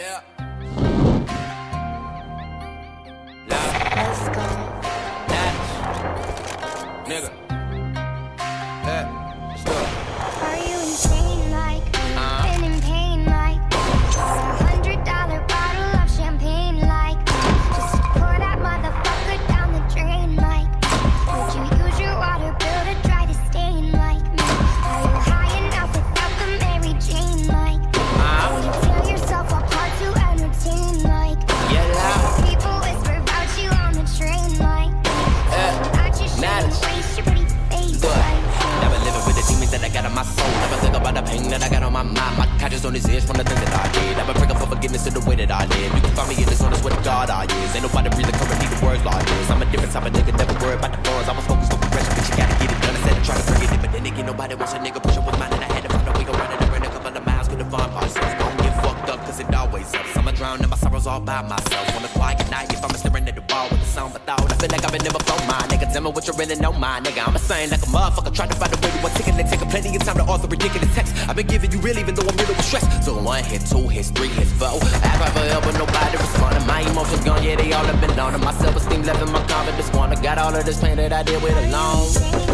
Yeah. Let's go. Nigga. Yeah. Got on my soul. Never think about the pain that I got on my mind. My conscience on his edge from the things that I did. Never bring up for forgiveness in the way that I live. You can find me in this honest with God I is. Ain't nobody really come need the words like this. I'm a different type of nigga, never worry about the bars. I was focused on progression, but you gotta get it done instead of trying to forget it. But then again, nobody wants a nigga push up with mine, all by myself. On a quiet night, if I'm staring at the wall with the sound, but thought I feel like I've been never flow my nigga. Tell me what you really know, my nigga. I'm saying like a motherfucker, trying to find a way to ticket and taking plenty of time to author ridiculous text. I've been giving you real, even though I'm really with stress. So one hit, two hits, three hits, four. I ever helped but nobody responded? My emotions gone, yeah, they all have been on. My self-esteem left in my confidence. I got all of this pain that I did with alone.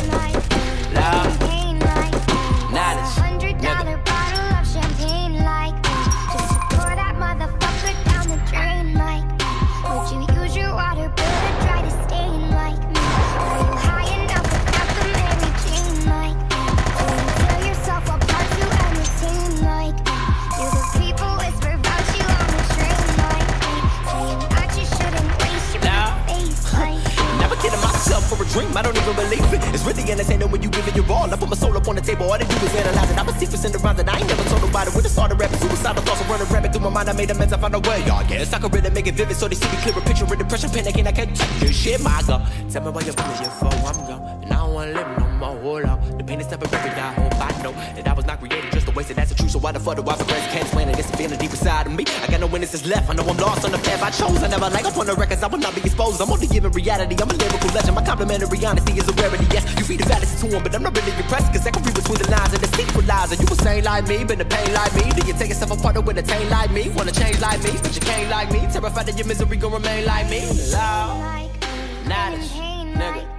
Dream, I don't even believe it. It's really entertaining when you give it your all. I put my soul up on the table, all they do is analyze it. I'm a secret in the round that I ain't never told nobody. When I started rapping, suicidal thoughts are running rampant through my mind. I made amends, I found a way. I guess I could really make it vivid so they see the clearer picture of depression, panicking. I can't take this shit, my God. Tell me why you're feeling your foe, I'm gone. And I don't wanna live no more, hold on. The pain is temporary, I hope I know that I was not created just to waste it. That's the truth, so why the fuck do I it? Can't explain it, it's a feeling deep inside of me. I got no witnesses left, I know I'm lost on the path I chose. I never like up on the records, I will not be exposed. I'm only giving reality, I'm a lyrical legend. My complimentary honesty is a rarity, yes. You feed the fallacy to him, but I'm not really impressed, cause I can read between the lines and the secret lies. And you were sane like me, been the pain like me. Do you take yourself apart with a taint like me? Wanna change like me, but you can't like me. Terrified that your misery gon' remain like me. Loud. like Knowledge. pain